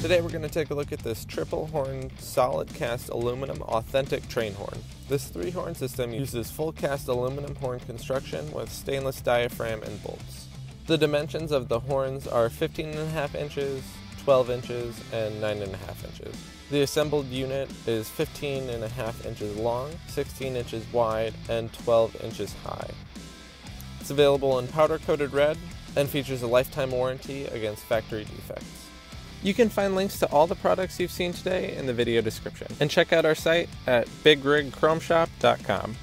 Today we're going to take a look at this triple horn solid cast aluminum authentic train horn. This three horn system uses full cast aluminum horn construction with stainless diaphragm and bolts. The dimensions of the horns are 15.5 inches, 12 inches, and 9.5 inches. The assembled unit is 15.5 inches long, 16 inches wide, and 12 inches high. It's available in powder coated red and features a lifetime warranty against factory defects. You can find links to all the products you've seen today in the video description. And check out our site at bigrigchromeshop.com.